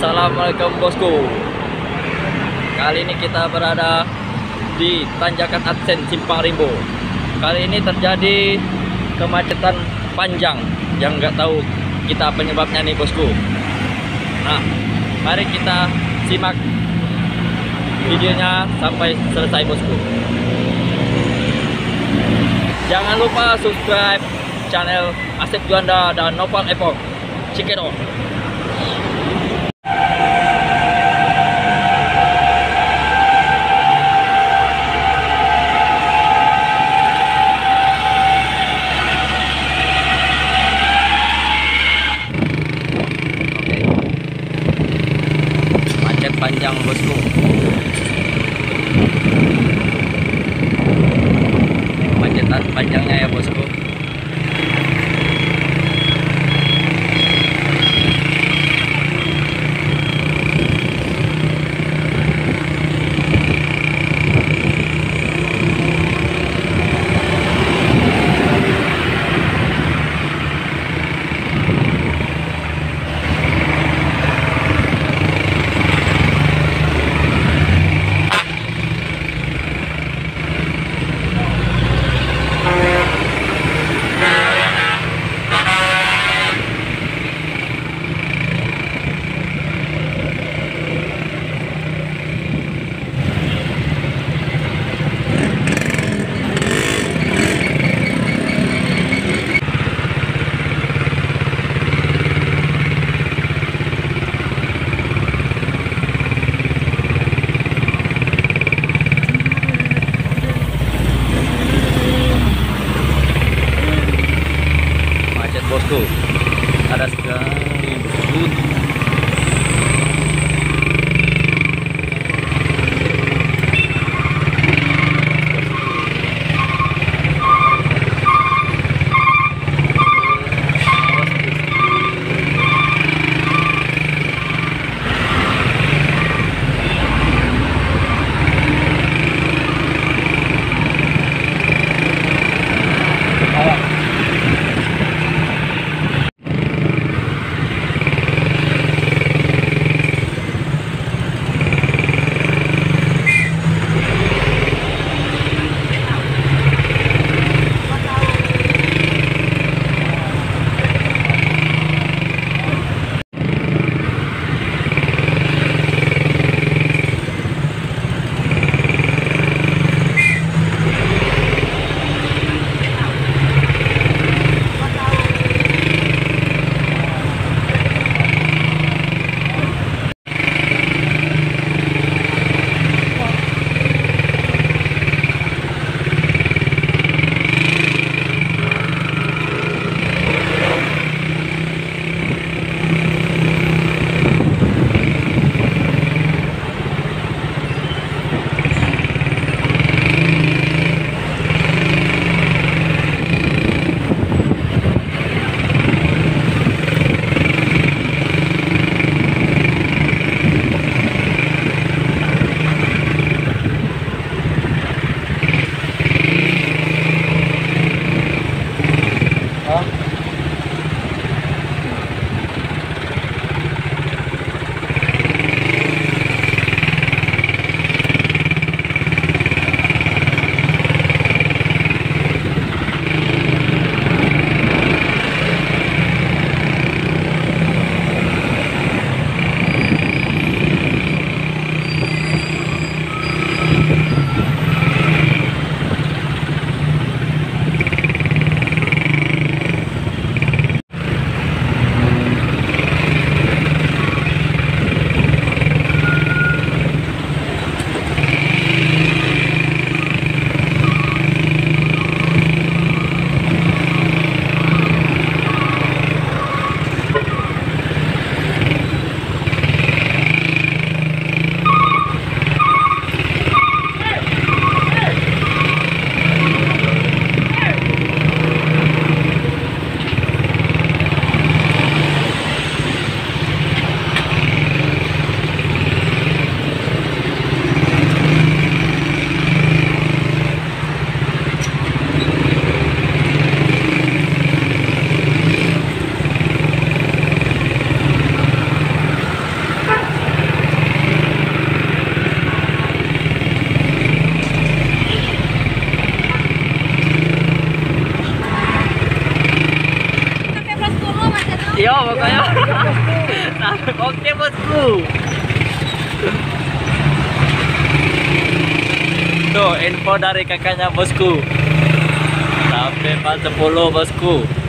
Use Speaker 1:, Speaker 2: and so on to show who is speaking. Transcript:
Speaker 1: Assalamualaikum bosku. Kali ini kita berada di Tanjakan Adsen Simpang Rimbo. Kali ini terjadi kemacetan panjang Yang nggak tahu kita penyebabnya nih bosku. Nah mari kita simak videonya sampai selesai bosku. Jangan lupa subscribe channel Asep Juanda dan Noval Epok Cikedo tuh ada sekitar Ya, pokoknya. Oke, bosku. Tuh, info dari kakaknya bosku. Sampai 410, bosku.